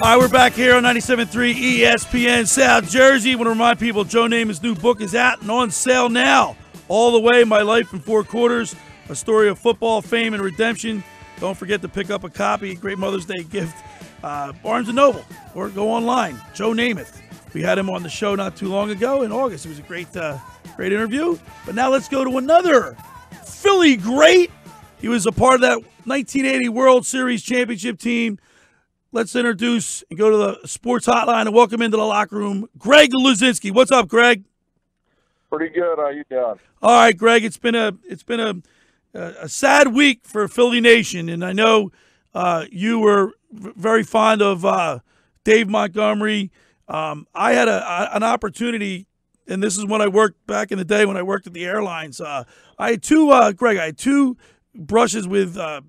All right, we're back here on 97.3 ESPN South Jersey. I want to remind people Joe Namath's new book is out and on sale now. All the way, My Life in Four Quarters, a story of football fame and redemption. Don't forget to pick up a copy. Great Mother's Day gift. Uh, Barnes & Noble or go online. Joe Namath. We had him on the show not too long ago in August. It was a great, uh, great interview. But now let's go to another Philly great. He was a part of that 1980 World Series championship team. Let's introduce and go to the sports hotline and welcome into the locker room, Greg Luzinski. What's up, Greg? Pretty good. How you doing? All right, Greg. It's been a it's been a a sad week for Philly Nation, and I know uh, you were very fond of uh, Dave Montgomery. Um, I had a, an opportunity, and this is when I worked back in the day when I worked at the airlines. Uh, I had two, uh, Greg. I had two brushes with uh,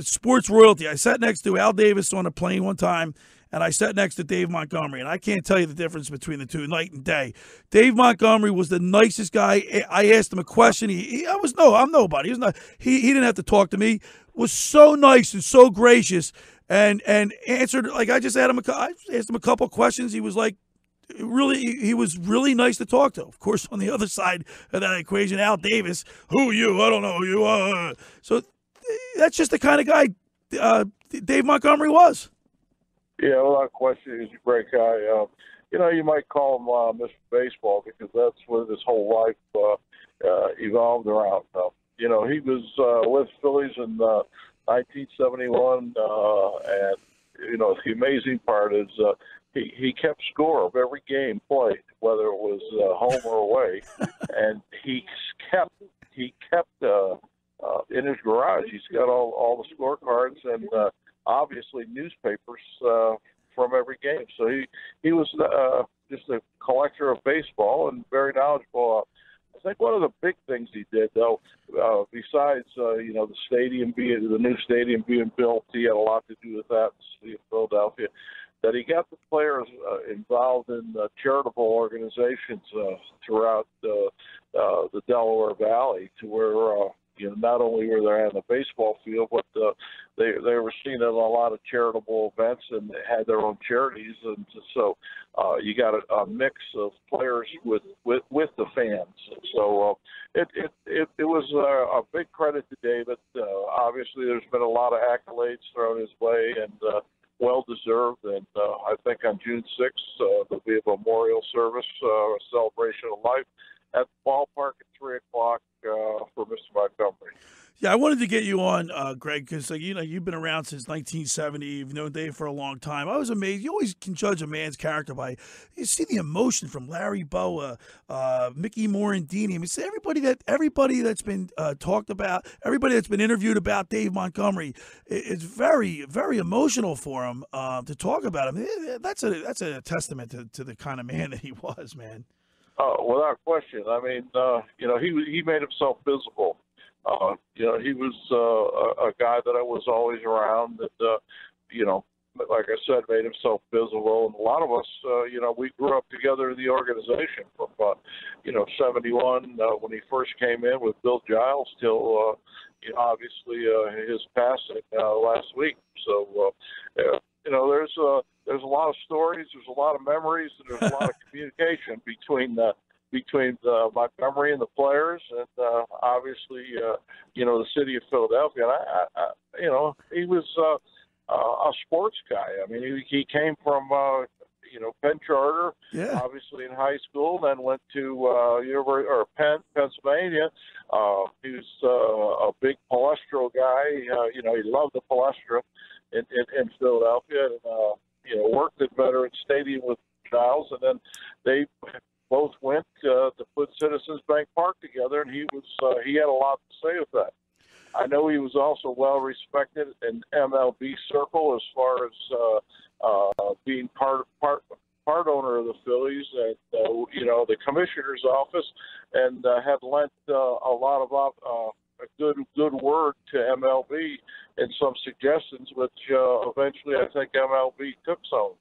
sports royalty. I sat next to Al Davis on a plane one time, and I sat next to Dave Montgomery, and I can't tell you the difference between the two, night and day. Dave Montgomery was the nicest guy. I asked him a question. He, he I was no, I'm nobody. He was not. He, he didn't have to talk to me. Was so nice and so gracious, and and answered like I just had him. A, I asked him a couple questions. He was like really he was really nice to talk to. Of course, on the other side of that equation, Al Davis, who you? I don't know who you are. So that's just the kind of guy uh, Dave Montgomery was. Yeah, without question, he's a great guy. Um, you know, you might call him uh, Mr. Baseball because that's what his whole life uh, uh, evolved around. Uh, you know, he was uh, with Phillies in uh, 1971, uh, and you know the amazing part is uh, he he kept score of every game played, whether it was uh, home or away, and he kept he kept uh, uh, in his garage. He's got all all the scorecards and uh, obviously newspapers uh, from every game. So he he was uh, just a collector of baseball and very knowledgeable. I think one of the big things he did, though, uh, besides uh, you know the stadium being the new stadium being built, he had a lot to do with that. The city of Philadelphia, that he got the players uh, involved in uh, charitable organizations uh, throughout uh, uh, the Delaware Valley, to where uh, you know, not only were they on the baseball field, but uh, they they were seen at a lot of charitable events and had their own charities, and so uh, you got a, a mix of players with with with the fans. So uh, it, it it it was a, a big credit to David. Uh, obviously, there's been a lot of accolades thrown his way, and uh, well deserved. And uh, I think on June 6th uh, there'll be a memorial service, uh, a celebration of life at the ballpark at three o'clock uh, for Mr. Montgomery. Yeah, I wanted to get you on, uh, Greg, because like, you know you've been around since 1970. You've known Dave for a long time. I was amazed. You always can judge a man's character by you see the emotion from Larry Bowa, uh, Mickey Morandini. I mean, see everybody that everybody that's been uh, talked about, everybody that's been interviewed about Dave Montgomery, it's very very emotional for him uh, to talk about him. That's a that's a testament to, to the kind of man that he was, man. Oh, without question. I mean, uh, you know, he he made himself visible. Uh, you know, he was uh, a, a guy that I was always around, and uh, you know, like I said, made himself visible. And a lot of us, uh, you know, we grew up together in the organization from, uh, you know, '71 uh, when he first came in with Bill Giles till, uh, you know, obviously uh, his passing uh, last week. So, uh, you know, there's uh, there's a lot of stories, there's a lot of memories, and there's a lot of communication between the between the, Montgomery and the players, and uh, obviously, uh, you know, the city of Philadelphia. And I, I, you know, he was uh, uh, a sports guy. I mean, he, he came from, uh, you know, Penn Charter, yeah. obviously in high school, then went to uh, University or Penn, Pennsylvania. Uh, he was uh, a big Palestra guy. Uh, you know, he loved the Palestra in, in, in Philadelphia, and uh, you know, worked at Veterans Stadium with Giles, and then they both went uh, to put Citizens Bank Park together, and he was uh, he had a lot to say with that. I know he was also well respected in MLB circle as far as uh, uh, being part part part owner of the Phillies and uh, you know the commissioner's office, and uh, had lent uh, a lot of uh, a good good word to MLB and some suggestions, which uh, eventually I think MLB took some.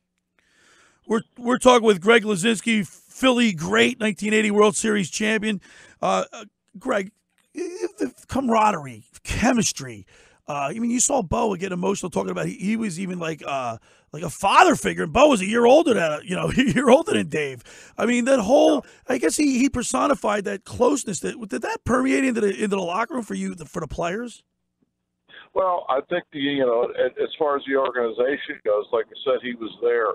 We're, we're talking with Greg Luzinski, Philly great, 1980 World Series champion. Uh, uh, Greg, the camaraderie, chemistry, Uh, I mean, you saw Bo get emotional talking about he, he was even like uh, like a father figure. And Bo was a year older than you know, a year older than Dave. I mean, that whole I guess he, he personified that closeness. That did that permeate into the into the locker room for you for the players? Well, I think the you know as far as the organization goes, like I said, he was there,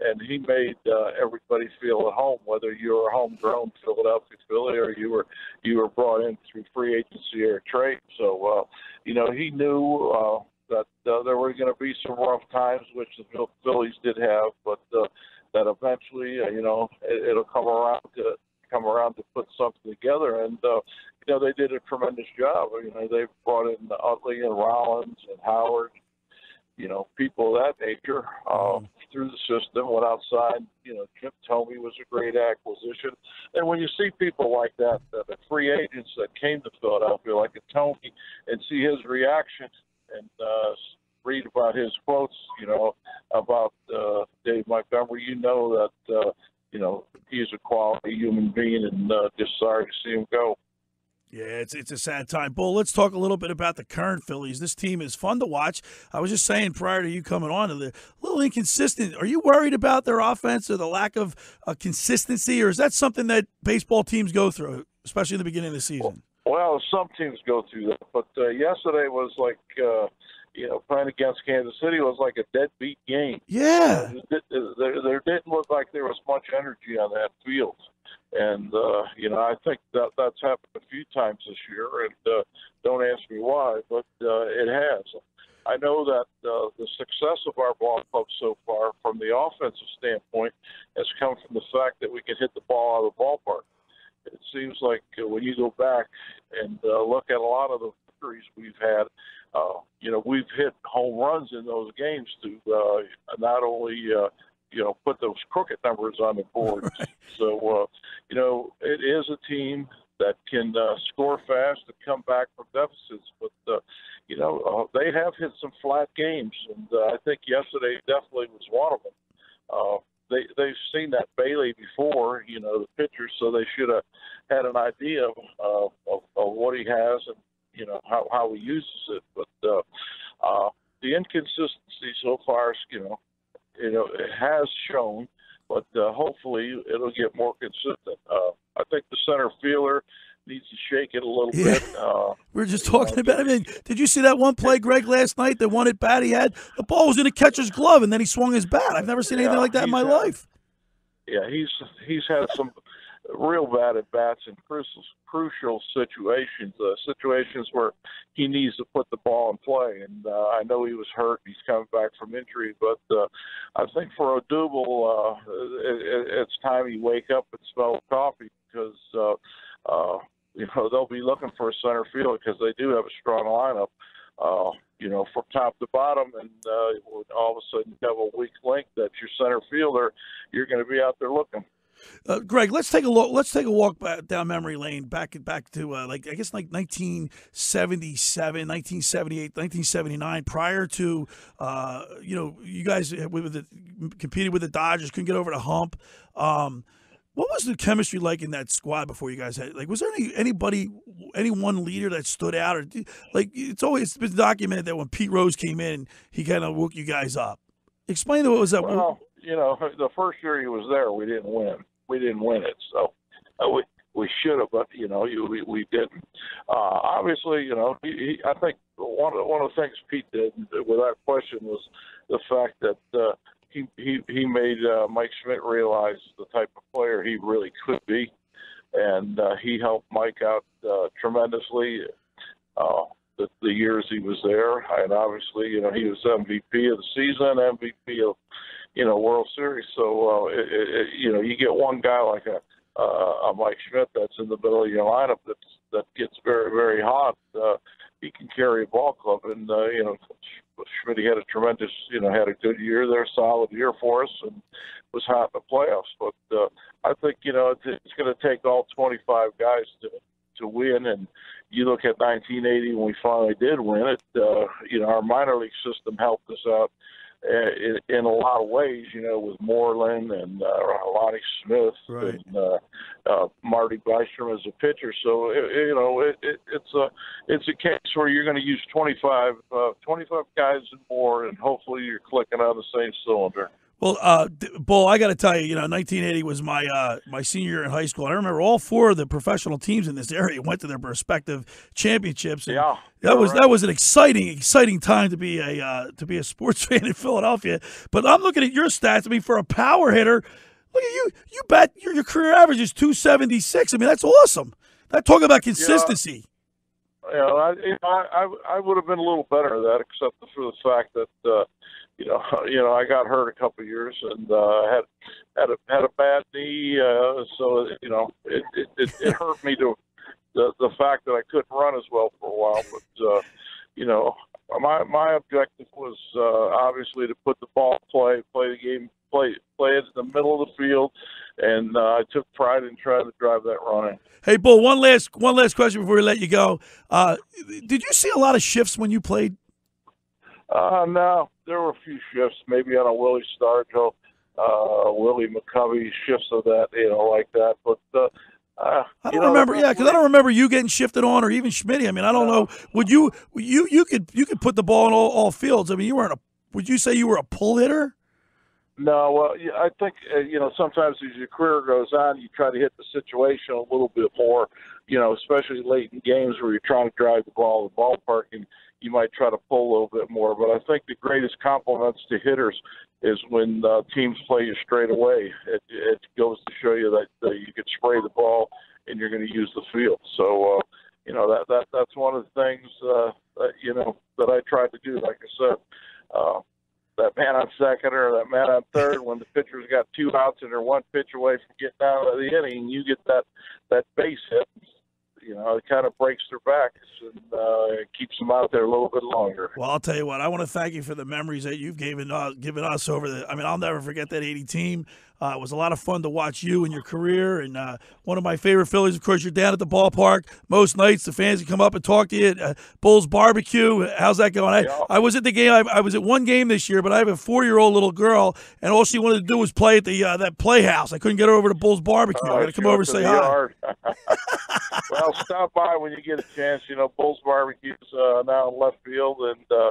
and he made uh, everybody feel at home. Whether you were a homegrown Philadelphia Philly or you were you were brought in through free agency or trade. So uh, you know he knew uh, that uh, there were going to be some rough times, which the Phillies did have, but uh, that eventually uh, you know it, it'll come around to come around to put something together. And uh, you know, they did a tremendous job. You know, they brought in Utley and Rollins and Howard, you know, people of that nature mm-hmm. Through the system. Went outside. You know, Jim Thome was a great acquisition. And when you see people like that, the, free agents that came to Philadelphia, like a Thome, and see his reaction and uh, read about his quotes, you know, about uh, Dave Montgomery, you know that. Uh, you know, he's a quality human being, and uh, just sorry to see him go. Yeah, it's it's a sad time. Bull, let's talk a little bit about the current Phillies. This team is fun to watch. I was just saying prior to you coming on, they're a little inconsistent. Are you worried about their offense or the lack of uh, consistency, or is that something that baseball teams go through, especially in the beginning of the season? Well, some teams go through that, but uh, yesterday was like. Uh, you know, playing against Kansas City was like a deadbeat game. Yeah, uh, there, there didn't look like there was much energy on that field. And uh, you know, I think that that's happened a few times this year, and uh, don't ask me why, but uh, it has. I know that uh, the success of our ball club so far, from the offensive standpoint, has come from the fact that we can hit the ball out of the ballpark. It seems like uh, when you go back and uh, look at a lot of the victories we've had, uh, you know, we've hit home runs in those games to uh, not only uh, you know put those crooked numbers on the board. Right. So uh, you know it is a team that can uh, score fast and come back from deficits, but uh, you know uh, they have hit some flat games, and uh, I think yesterday definitely was one of them. Uh, they they've seen that Bailey before, you know, the pitcher, so they should have had an idea of, uh, of of what he has and you know how how he uses it. But uh, uh, the inconsistency so far, you know, you know, it has shown, but uh, hopefully it'll get more consistent. Uh, I think the center fielder needs to shake it a little yeah. bit. Uh, we are just talking about. I mean, did you see that one play, Greg, last night? The one at bat he had, the ball was in a catcher's glove, and then he swung his bat. I've never seen anything like that in my had, life. Yeah, he's he's had some real bad at bats in crucial crucial situations, uh, situations where he needs to put the ball in play. And uh, I know he was hurt; he's coming back from injury. But uh, I think for Odubel, uh, it, it's time he wake up and smell coffee because uh, uh, you know they'll be looking for a center fielder because they do have a strong lineup. Uh, you know, from top to bottom, and uh, all of a sudden you have a weak link that's your center fielder. You're going to be out there looking. Uh, Greg, let's take a look. Let's take a walk back down memory lane, back back to uh, like I guess like 1977, 1978, 1979. Prior to uh, you know, you guys with the, competed with the Dodgers, couldn't get over the hump. Um, what was the chemistry like in that squad before you guys had? Like, was there any anybody, any one leader that stood out, or like it's always been documented that when Pete Rose came in, he kind of woke you guys up. Explain what was that. Well, you know, the first year he was there, we didn't win we didn't win it. So uh, we we should have, but you know, we we didn't. Uh, obviously, you know, he, he, I think one of one of the things Pete did, without question, was the fact that uh, he he he made uh, Mike Schmidt realize the type of player he really could be, and uh, he helped Mike out uh, tremendously. Uh, the, the years he was there, and obviously, you know, he was MVP of the season, MVP of you know World Series. So uh, it, it, you know you get one guy like a uh, a Mike Schmidt that's in the middle of your lineup that's that gets very very hot. Uh, he can carry a ball club, and uh, you know Schmidt had a tremendous you know had a good year there, solid year for us, and was hot in the playoffs. But uh, I think you know it's, it's going to take all 25 guys to to win and you look at 1980 when we finally did win it uh you know our minor league system helped us out in, in a lot of ways, you know, with Moreland and uh, Lonnie Smith Right. and uh, uh, Marty Bystrom as a pitcher. So it, it- you know, it, it, it's a it's a case where you're going to use 25, uh, 25 guys and more, and hopefully you're clicking on the same cylinder. Well, uh, Bull, I got to tell you, you know, 1980 was my uh, my senior year in high school. I remember all four of the professional teams in this area went to their respective championships. and Yeah, that was right. that was an exciting, exciting time to be a uh, to be a sports fan in Philadelphia. But I'm looking at your stats. I mean, for a power hitter, look at you. You bet your, your career average is 276. I mean, that's awesome. That talk about consistency. know, I, I, I I would have been a little better at that, except for the fact that, uh, you know, you know, I got hurt a couple of years and uh, had had a had a bad knee, uh, so you know, it it, it, it hurt me to the the fact that I couldn't run as well for a while. But uh, you know, my my objective was uh, obviously to put the ball play, play the game, play play it in the middle of the field, and uh, I took pride in trying to drive that run in. Hey, Bull, one last one last question before we let you go. Uh, did you see a lot of shifts when you played? Uh, no, there were a few shifts, maybe on a Willie Stargell, uh, Willie McCovey shifts of that, you know, like that. But uh, uh, I you don't know, remember. Yeah, because I don't remember you getting shifted on, or even Schmidt. I mean, I don't No. know. Would you you you could you could put the ball in all, all fields? I mean, you weren't a. Would you say you were a pull hitter? No, well, yeah, I think uh, you know sometimes as your career goes on, you try to hit the situation a little bit more. You know, especially late in games where you're trying to drive the ball to the ballpark, and you might try to pull a little bit more. But I think the greatest compliments to hitters is when uh, teams play you straight away. It, it goes to show you that uh, you can spray the ball and you're going to use the field. So, uh, you know that that that's one of the things uh, that you know that I tried to do. Like I said. Uh, that man on second or that man on third when the pitcher's got two outs and they're one pitch away from getting out of the inning, you get that that base hit. You know, it kind of breaks their backs and uh, keeps them out there a little bit longer. Well, I'll tell you what. I want to thank you for the memories that you've given uh, given us over the. I mean, I'll never forget that '80 team. Uh, it was a lot of fun to watch you and your career. And uh, one of my favorite Phillies, of course, you're down at the ballpark most nights. The fans can come up and talk to you at uh, Bulls Barbecue. How's that going? I, Yeah. I was at the game. I, I was at one game this year, but I have a four year old little girl, and all she wanted to do was play at the uh, that playhouse. I couldn't get her over to Bulls Barbecue. I got to come over and say hi. well, stop by when you get a chance. You know, Bulls Barbecue's uh, now in left field, and uh,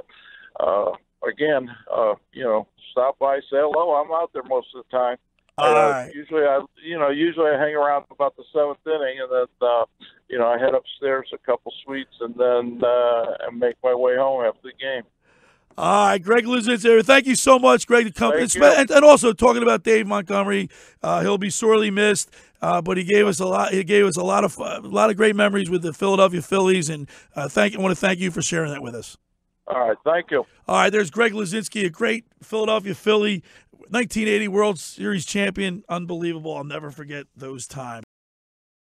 uh, again, uh, you know, stop by, say hello. I'm out there most of the time. All Uh, right. Usually, I you know usually I hang around about the seventh inning, and then uh, you know I head upstairs a couple suites, and then uh, and make my way home after the game. All right, Greg Luzitz. Thank you so much, Greg, to come. Thank And, you. and, and also talking about Dave Montgomery, uh, he'll be sorely missed. Uh, but he gave us a lot. He gave us a lot of a lot of great memories with the Philadelphia Phillies, and uh, thank. I want to thank you for sharing that with us. All right, thank you. All right, there's Greg Luzinski, a great Philadelphia Philly, 1980 World Series champion. Unbelievable. I'll never forget those times.